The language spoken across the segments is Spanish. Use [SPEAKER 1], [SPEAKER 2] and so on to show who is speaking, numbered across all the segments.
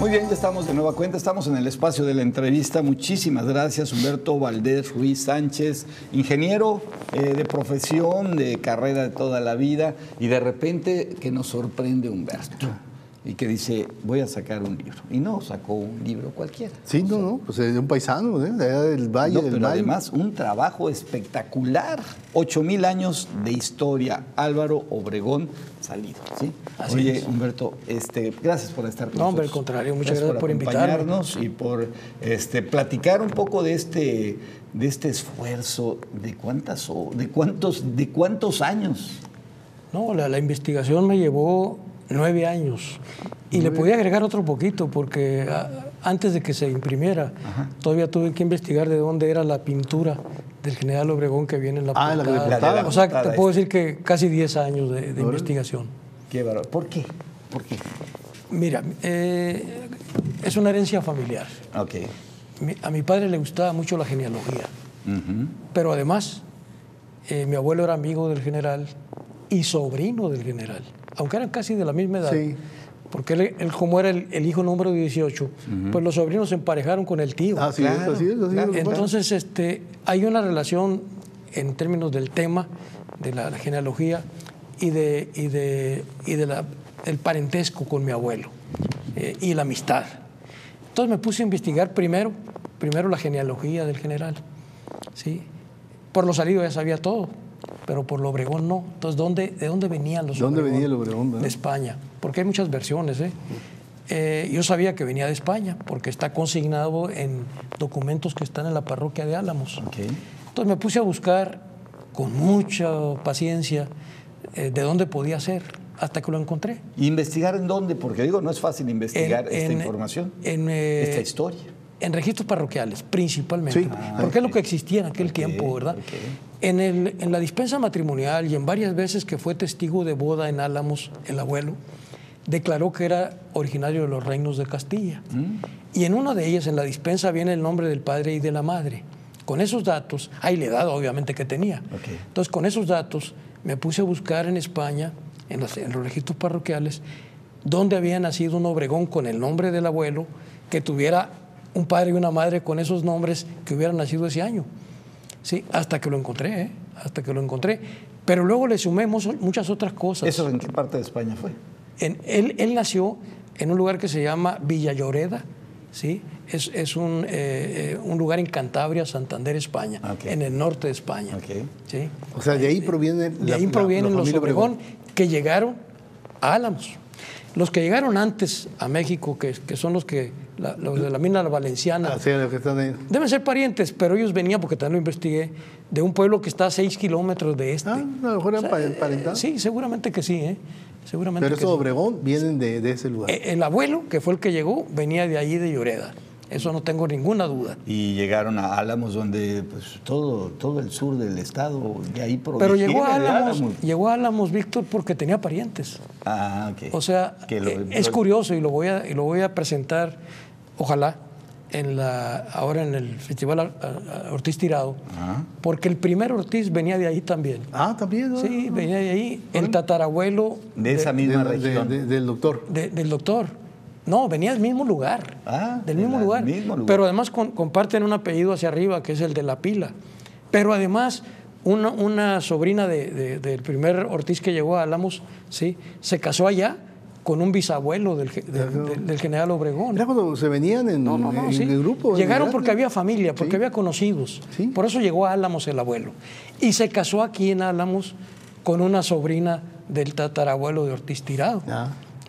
[SPEAKER 1] Muy bien, ya estamos de nueva cuenta, estamos en el espacio de la entrevista. Muchísimas gracias, Humberto Valdés Ruiz Sánchez, ingeniero eh, de profesión, de carrera de toda la vida, y de repente que nos sorprende Humberto y que dice, voy a sacar un libro. Y no, sacó un libro cualquiera.
[SPEAKER 2] Sí, no, no, pues de un paisano, ¿eh? de allá del Valle
[SPEAKER 1] No,
[SPEAKER 2] del
[SPEAKER 1] pero
[SPEAKER 2] Valle.
[SPEAKER 1] además un trabajo espectacular. Ocho mil años de historia. Álvaro Obregón salido. ¿sí?
[SPEAKER 3] Así
[SPEAKER 1] Oye,
[SPEAKER 3] es.
[SPEAKER 1] Humberto, este, gracias por estar con
[SPEAKER 3] No, hombre,
[SPEAKER 1] nosotros.
[SPEAKER 3] al contrario, muchas gracias por invitarme.
[SPEAKER 1] acompañarnos y por este, platicar un poco de este, de este esfuerzo de cuántas de cuántos, de cuántos años.
[SPEAKER 3] No, la, la investigación me llevó nueve años. Y le podía agregar otro poquito, porque a- antes de que se imprimiera, todavía tuve que investigar de dónde era la pintura del general Obregón que viene en la
[SPEAKER 2] Ah, la
[SPEAKER 3] portada.
[SPEAKER 2] la.
[SPEAKER 3] O sea, te puedo decir que casi 10 años de, de investigación.
[SPEAKER 1] Qué bárbaro. ¿Por qué? ¿Por qué?
[SPEAKER 3] Mira, eh, es una herencia familiar.
[SPEAKER 1] Ok.
[SPEAKER 3] Mi- a mi padre le gustaba mucho la genealogía. Pero además, eh, mi abuelo era amigo del general y sobrino del general, aunque eran casi de la misma edad.
[SPEAKER 2] Sí.
[SPEAKER 3] Porque él, él como era el, el hijo número 18, pues los sobrinos se emparejaron con el tío.
[SPEAKER 2] Así
[SPEAKER 1] Claro,
[SPEAKER 2] es, así es, así es.
[SPEAKER 1] claro.
[SPEAKER 3] Entonces, este, hay una relación en términos del tema, de la, la genealogía y de, y de, y de la- el parentesco con mi abuelo eh, y la amistad. Entonces me puse a investigar primero, primero la genealogía del general. ¿sí? Por lo salido ya sabía todo, pero por lo Obregón no. Entonces, ¿dónde, ¿de dónde venían los
[SPEAKER 2] ¿De dónde
[SPEAKER 3] Obregón?
[SPEAKER 2] venía el Obregón, verdad?
[SPEAKER 3] De España, porque hay muchas versiones. ¿eh? Eh, yo sabía que venía de España, porque está consignado en documentos que están en la parroquia de Álamos. Entonces me puse a buscar con mucha paciencia eh, de dónde podía ser, hasta que lo encontré.
[SPEAKER 1] ¿Y investigar en dónde? Porque digo, no es fácil investigar
[SPEAKER 3] En-
[SPEAKER 1] esta
[SPEAKER 3] en-
[SPEAKER 1] información,
[SPEAKER 3] en, eh,
[SPEAKER 1] esta historia.
[SPEAKER 3] En registros parroquiales, principalmente.
[SPEAKER 2] Sí.
[SPEAKER 3] porque es lo que existía en aquel tiempo, ¿verdad?
[SPEAKER 1] ok.
[SPEAKER 3] En, el, en la dispensa matrimonial y en varias veces que fue testigo de boda en Álamos, el abuelo, declaró que era originario de los reinos de Castilla. Y en una de ellas, en la dispensa, viene el nombre del padre y de la madre. Con esos datos, hay la edad obviamente que tenía. Entonces, con esos datos, me puse a buscar en España, en, las- en los registros parroquiales, dónde había nacido un Obregón con el nombre del abuelo, que tuviera un padre y una madre con esos nombres que hubieran nacido ese año. Sí, hasta que lo encontré, ¿eh? hasta que lo encontré. Pero luego le sumemos muchas otras cosas.
[SPEAKER 1] ¿Eso en qué parte de España fue?
[SPEAKER 3] En- él, él nació en un lugar que se llama Villa Lloreda, ¿sí? es, es un, eh, eh, un lugar en Cantabria, Santander, España,
[SPEAKER 1] Ok.
[SPEAKER 3] en el norte de España. ¿sí?
[SPEAKER 2] O sea, de ahí proviene
[SPEAKER 3] De
[SPEAKER 2] la-
[SPEAKER 3] ahí provienen
[SPEAKER 2] la
[SPEAKER 3] los
[SPEAKER 2] familia
[SPEAKER 3] Obregón que llegaron a Álamos. Los que llegaron antes a México, que, que son los, que, la- los de la mina Valenciana,
[SPEAKER 2] Así es, los que están ahí.
[SPEAKER 3] deben ser parientes, pero ellos venían, porque también lo investigué, de un pueblo que está a 6 kilómetros de este.
[SPEAKER 2] Ah, a lo mejor eran parentados.
[SPEAKER 3] Sí, seguramente que sí, ¿eh? Seguramente
[SPEAKER 2] Pero estos. Obregón vienen de, de ese lugar.
[SPEAKER 3] Eh, El abuelo, que fue el que llegó, venía de allí de Lloreda. Eso no tengo ninguna duda.
[SPEAKER 1] Y llegaron a Álamos, donde pues, todo, todo el sur del estado, de ahí
[SPEAKER 3] Pero llegó a Álamos, llegó a Álamos, Víctor, porque tenía parientes.
[SPEAKER 1] Ah, ok.
[SPEAKER 3] O sea,
[SPEAKER 1] Que lo-
[SPEAKER 3] eh, es curioso y lo voy a, y lo voy a presentar, ojalá, en la, ahora en el Festival Ortiz Tirado, porque el primer Ortiz venía de ahí también.
[SPEAKER 2] Ah, también. ¿no?
[SPEAKER 3] Sí, venía de ahí. El tatarabuelo
[SPEAKER 1] De esa
[SPEAKER 2] De-
[SPEAKER 1] misma
[SPEAKER 2] de-
[SPEAKER 1] región.
[SPEAKER 2] de- del doctor.
[SPEAKER 3] de- del doctor. No, venía del mismo lugar.
[SPEAKER 1] Ah,
[SPEAKER 3] del
[SPEAKER 1] de
[SPEAKER 3] mismo lugar.
[SPEAKER 1] mismo lugar.
[SPEAKER 3] Pero además con- comparten un apellido hacia arriba, que es el de la pila. Pero además, una, una sobrina de- de- del primer Ortiz que llegó a Álamos, ¿sí? se casó allá con un bisabuelo del, ge- de- del- del general Obregón.
[SPEAKER 2] Era cuando se venían en,
[SPEAKER 3] No, no, no,
[SPEAKER 2] en
[SPEAKER 3] sí.
[SPEAKER 2] el grupo.
[SPEAKER 3] Llegaron porque había familia, porque
[SPEAKER 2] Sí.
[SPEAKER 3] había conocidos.
[SPEAKER 2] Sí.
[SPEAKER 3] Por eso llegó a Álamos el abuelo. Y se casó aquí en Álamos con una sobrina del tatarabuelo de Ortiz Tirado.
[SPEAKER 2] Ah.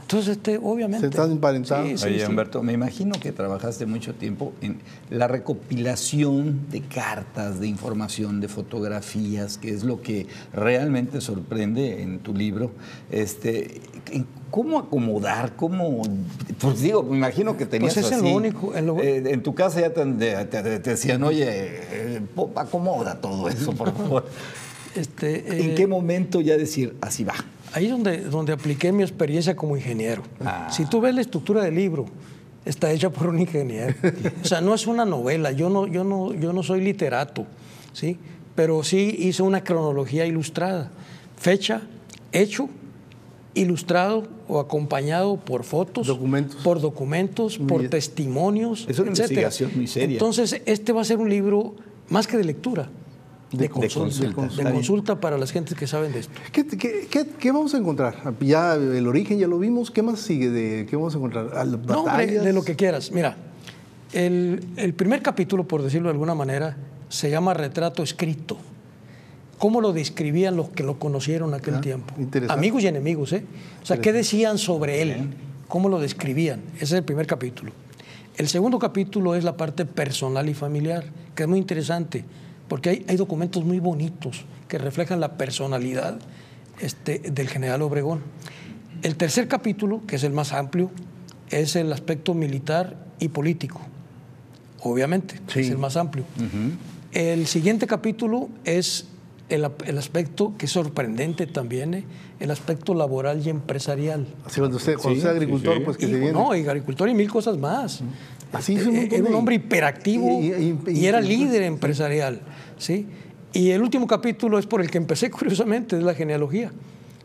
[SPEAKER 3] Entonces, este, obviamente.
[SPEAKER 2] Se están emparentados.
[SPEAKER 3] Sí, sí,
[SPEAKER 1] Oye,
[SPEAKER 3] sí.
[SPEAKER 1] Humberto, me imagino que trabajaste mucho tiempo en la recopilación de cartas, de información, de fotografías, que es lo que realmente sorprende en tu libro. Este, en ¿Cómo acomodar? ¿Cómo...? Pues digo, me imagino que tenías
[SPEAKER 3] Pues es en lo
[SPEAKER 1] así,
[SPEAKER 3] único- en lo-
[SPEAKER 1] eh, en tu casa ya te, te- te- te decían, oye, eh, acomoda todo eso, por favor.
[SPEAKER 3] Este,
[SPEAKER 1] ¿En
[SPEAKER 3] eh,
[SPEAKER 1] qué momento ya decir, así va?
[SPEAKER 3] Ahí es donde, donde apliqué mi experiencia como ingeniero.
[SPEAKER 1] Ah.
[SPEAKER 3] Si tú ves la estructura del libro, está hecha por un ingeniero. o sea, no es una novela, yo no, yo no, yo no soy literato, ¿sí? pero sí hice una cronología ilustrada. Fecha, hecho, ilustrado o acompañado por fotos,
[SPEAKER 2] Documentos.
[SPEAKER 3] por documentos, por testimonios.
[SPEAKER 1] Es una
[SPEAKER 3] etcétera.
[SPEAKER 1] investigación muy seria.
[SPEAKER 3] Entonces, este va a ser un libro más que de lectura, de,
[SPEAKER 2] De
[SPEAKER 3] consulta,
[SPEAKER 1] consulta.
[SPEAKER 3] de
[SPEAKER 1] Está bien.
[SPEAKER 3] consulta para las gentes que saben de esto.
[SPEAKER 2] ¿Qué, qué, qué- qué vamos a encontrar? Ya el origen ya lo vimos. ¿Qué más sigue? de ¿Qué vamos a encontrar? ¿A las
[SPEAKER 3] No, hombre, de lo que quieras. Mira, el, el primer capítulo, por decirlo de alguna manera, se llama Retrato Escrito. ¿Cómo lo describían los que lo conocieron aquel
[SPEAKER 2] Ah,
[SPEAKER 3] tiempo? Amigos y enemigos, ¿eh? O sea, ¿qué decían sobre él? ¿Cómo lo describían? Ese es el primer capítulo. El segundo capítulo es la parte personal y familiar, que es muy interesante, porque hay, hay documentos muy bonitos que reflejan la personalidad este, del general Obregón. El tercer capítulo, que es el más amplio, es el aspecto militar y político, obviamente,
[SPEAKER 2] Sí.
[SPEAKER 3] es el más amplio. El siguiente capítulo es el, el aspecto que es sorprendente también, ¿eh? el aspecto laboral y empresarial.
[SPEAKER 2] Así cuando usted, cuando
[SPEAKER 1] Sí,
[SPEAKER 2] sea
[SPEAKER 1] sí,
[SPEAKER 2] agricultor,
[SPEAKER 1] sí.
[SPEAKER 2] pues que
[SPEAKER 3] Y,
[SPEAKER 2] se viene.
[SPEAKER 3] no, y agricultor y mil cosas más.
[SPEAKER 2] Así es un montón
[SPEAKER 3] era un hombre hiperactivo
[SPEAKER 2] y-
[SPEAKER 3] y,
[SPEAKER 2] y- y-
[SPEAKER 3] era líder empresarial. ¿sí? Y el último capítulo es por el que empecé, curiosamente, es la genealogía.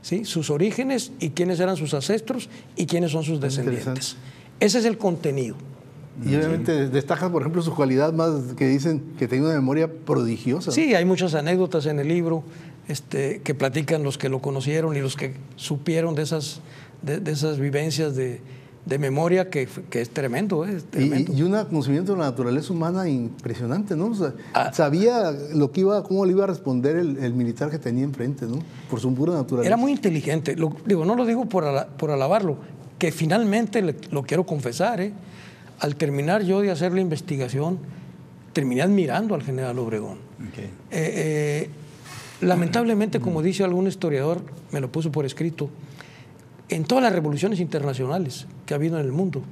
[SPEAKER 3] ¿sí? Sus orígenes y quiénes eran sus ancestros y quiénes son sus descendientes. Ese es el contenido.
[SPEAKER 2] Y obviamente destaca, por ejemplo, su cualidad más que dicen que tiene una memoria prodigiosa.
[SPEAKER 3] Sí, hay muchas anécdotas en el libro este, que platican los que lo conocieron y los que supieron de esas, de, de esas vivencias de, de memoria que, que es tremendo, ¿eh? es tremendo.
[SPEAKER 2] y un conocimiento de la naturaleza humana impresionante, ¿no? O sea,
[SPEAKER 3] Ah.
[SPEAKER 2] sabía lo que iba, cómo le iba a responder el, el militar que tenía enfrente, ¿no? Por su pura naturaleza.
[SPEAKER 3] Era muy inteligente. Lo- digo, no lo digo por, ala- por alabarlo, que finalmente le- lo quiero confesar. ¿eh? Al terminar yo de hacer la investigación, terminé admirando al general Obregón. Eh, eh, lamentablemente, como dice algún historiador, me lo puso por escrito, en todas las revoluciones internacionales que ha habido en el mundo,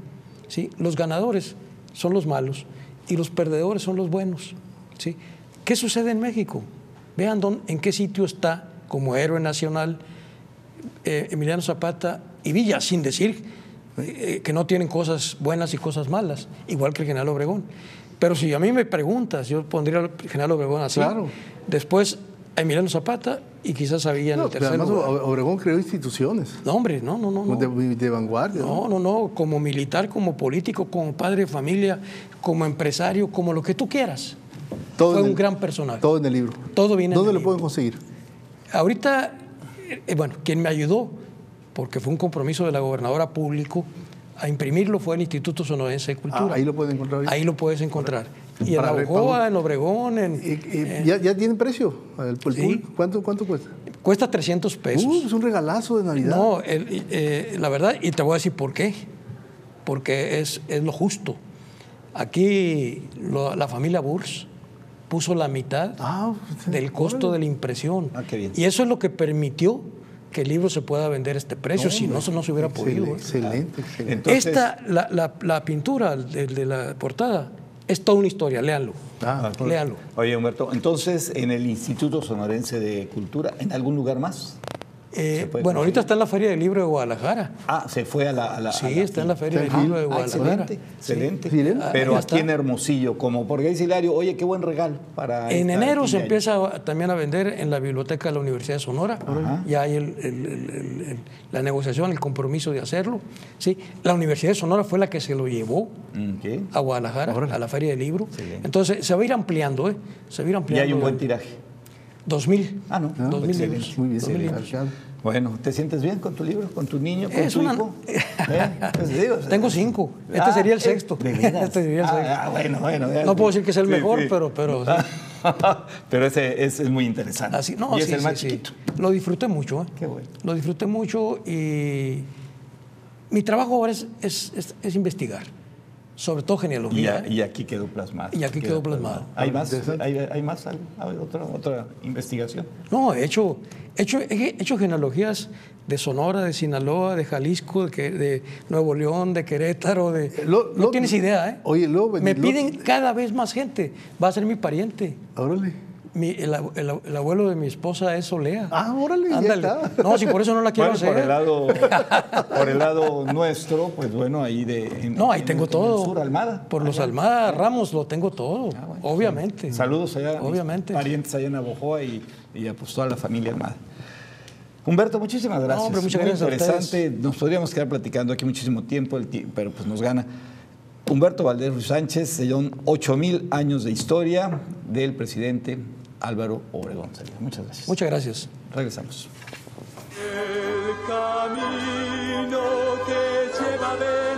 [SPEAKER 3] ¿sí? los ganadores son los malos y los perdedores son los buenos. ¿sí? ¿Qué sucede en México? Vean dónde- en qué sitio está como héroe nacional eh, Emiliano Zapata y Villa, sin decir eh, que no tienen cosas buenas y cosas malas, igual que el general Obregón. Pero si a mí me preguntas, yo pondría al general Obregón así.
[SPEAKER 2] Claro.
[SPEAKER 3] Después a Emiliano Zapata y quizás a Villa en
[SPEAKER 2] No,
[SPEAKER 3] el tercer
[SPEAKER 2] además
[SPEAKER 3] lugar.
[SPEAKER 2] Obregón creó instituciones
[SPEAKER 3] No, hombre, no, no, no. no.
[SPEAKER 2] de, de vanguardia.
[SPEAKER 3] No,
[SPEAKER 2] ¿no?
[SPEAKER 3] no, no, como militar, como político, como padre de familia, como empresario, como lo que tú quieras.
[SPEAKER 2] Todo
[SPEAKER 3] Fue un
[SPEAKER 2] el-
[SPEAKER 3] gran personaje.
[SPEAKER 2] Todo en el libro.
[SPEAKER 3] Todo viene en
[SPEAKER 2] ¿Dónde
[SPEAKER 3] el
[SPEAKER 2] lo pueden conseguir?
[SPEAKER 3] Ahorita, eh, bueno, quien me ayudó, porque fue un compromiso de la gobernadora público, a imprimirlo fue el Instituto Sonorense de Cultura.
[SPEAKER 2] Ah, ahí lo pueden encontrar.
[SPEAKER 3] Ahí lo puedes encontrar. Y en
[SPEAKER 2] repago.
[SPEAKER 3] en Obregón, en,
[SPEAKER 2] Y- y-
[SPEAKER 3] eh,
[SPEAKER 2] ¿ya, ya tienen precio? El, el
[SPEAKER 3] Sí.
[SPEAKER 2] público? ¿Cuánto, ¿Cuánto cuesta?
[SPEAKER 3] cuesta 300 pesos.
[SPEAKER 2] Uh, es un regalazo de Navidad.
[SPEAKER 3] No, el- eh, la verdad, y te voy a decir por qué. Porque es, es lo justo. Aquí lo- la familia Burs puso la mitad
[SPEAKER 2] Ah,
[SPEAKER 3] del costo de la impresión.
[SPEAKER 1] Ah, qué bien.
[SPEAKER 3] Y eso es lo que permitió que el libro se pueda vender a este precio. si no, eso no se hubiera podido.
[SPEAKER 2] Excelente, excelente.
[SPEAKER 1] Entonces-
[SPEAKER 3] Esta, la, la- la pintura de, de la portada, es toda una historia, léanlo.
[SPEAKER 2] Ah,
[SPEAKER 3] léanlo.
[SPEAKER 1] Oye, Humberto, entonces en el Instituto Sonorense de Cultura, ¿en algún lugar más?
[SPEAKER 3] Eh, bueno, ahorita está en la Feria del Libro de Guadalajara.
[SPEAKER 1] Ah, se fue a la. a la-
[SPEAKER 3] Sí,
[SPEAKER 1] a la-
[SPEAKER 3] está en la Feria del Libro de
[SPEAKER 1] ah,
[SPEAKER 3] Guadalajara.
[SPEAKER 1] excelente, excelente.
[SPEAKER 2] Sí.
[SPEAKER 1] Pero aquí en Hermosillo, como porque dice Hilario, oye, qué buen regalo para.
[SPEAKER 3] En enero se empieza también a vender en la biblioteca de la Universidad de Sonora. Ya hay el- la negociación, el compromiso de hacerlo. Sí, la Universidad de Sonora fue la que se lo llevó
[SPEAKER 1] Mm,
[SPEAKER 3] a Guadalajara, a la Feria del Libro.
[SPEAKER 1] Excelente.
[SPEAKER 3] Entonces se va a ir ampliando, ¿eh? Se va a ir
[SPEAKER 1] Y
[SPEAKER 3] ampliando.
[SPEAKER 1] hay un buen tiraje.
[SPEAKER 3] 2000.
[SPEAKER 1] Ah, no.
[SPEAKER 2] Ah,
[SPEAKER 3] 2000
[SPEAKER 1] excelente.
[SPEAKER 3] libros.
[SPEAKER 2] Muy bien,
[SPEAKER 3] 2000 libros.
[SPEAKER 2] Arcado.
[SPEAKER 1] Bueno, ¿te sientes bien con tu libro, con tu niño, con
[SPEAKER 3] Es
[SPEAKER 1] tu
[SPEAKER 3] una-
[SPEAKER 1] hijo? ¿Eh? Pues digo,
[SPEAKER 3] Tengo cinco. Este
[SPEAKER 1] Ah,
[SPEAKER 3] sería el
[SPEAKER 1] eh,
[SPEAKER 3] sexto. Este sería el
[SPEAKER 1] Ah,
[SPEAKER 3] sexto.
[SPEAKER 1] ah, bueno, bueno. ya-
[SPEAKER 3] No puedo decir que es el
[SPEAKER 1] Sí,
[SPEAKER 3] mejor,
[SPEAKER 1] sí.
[SPEAKER 3] pero, pero sí.
[SPEAKER 1] pero ese, ese es muy interesante.
[SPEAKER 3] Así, no,
[SPEAKER 1] y es el más chiquito.
[SPEAKER 3] Lo disfruté mucho. ¿eh?
[SPEAKER 1] Qué bueno.
[SPEAKER 3] Lo disfruté mucho y mi trabajo ahora es, es- es- es investigar, sobre todo
[SPEAKER 1] Y,
[SPEAKER 3] genealogía.
[SPEAKER 1] a-
[SPEAKER 3] ¿eh?
[SPEAKER 1] y aquí quedó plasmado.
[SPEAKER 3] Y aquí quedó plasmado.
[SPEAKER 1] ¿Hay más? ¿Hay, hay más? algo? ¿Hay otra, otra investigación?
[SPEAKER 3] No, he hecho, he hecho, he hecho genealogías de Sonora, de Sinaloa, de Jalisco, de, que- de Nuevo León, de Querétaro, de...
[SPEAKER 2] Lo-
[SPEAKER 3] no
[SPEAKER 2] lo-
[SPEAKER 3] tienes idea, ¿eh?
[SPEAKER 2] Oye, luego...
[SPEAKER 3] Me
[SPEAKER 2] lo-
[SPEAKER 3] piden cada vez más gente. Va a ser mi pariente.
[SPEAKER 2] Órale
[SPEAKER 3] mi, el, abuelo de mi esposa es Olea.
[SPEAKER 2] Ah, órale,
[SPEAKER 3] Ándale. No, si por eso no la quiero hacer.
[SPEAKER 1] Por el, lado, por el lado nuestro, pues bueno, ahí de.
[SPEAKER 3] No, ahí tengo
[SPEAKER 1] en,
[SPEAKER 3] todo.
[SPEAKER 1] Sur, Almada.
[SPEAKER 3] Por los Almada, Ramos, lo tengo todo,
[SPEAKER 1] ah,
[SPEAKER 3] obviamente.
[SPEAKER 1] Saludos allá
[SPEAKER 3] obviamente.
[SPEAKER 1] A parientes allá en Abojoa y, y a pues, toda la familia Almada. Humberto, muchísimas gracias.
[SPEAKER 3] No, hombre, muchas
[SPEAKER 1] Muy
[SPEAKER 3] gracias
[SPEAKER 1] interesante. Nos podríamos quedar platicando aquí muchísimo tiempo, pero pues nos gana. Humberto Valdés Ruiz Sánchez, se 8.000 años de historia del presidente Álvaro Obregón. Muchas gracias.
[SPEAKER 3] Muchas gracias.
[SPEAKER 1] Regresamos.
[SPEAKER 4] El camino que lleva de